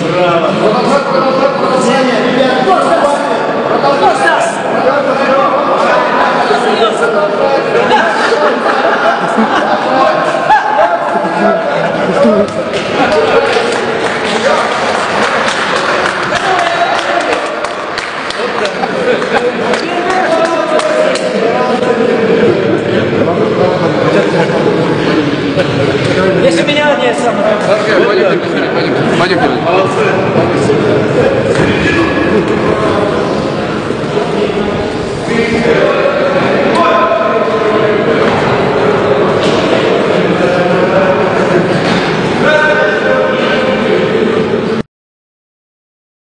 Браво. Продолжение следует... Если меня нет, сам. Пойдем, пойдем. Пойдем.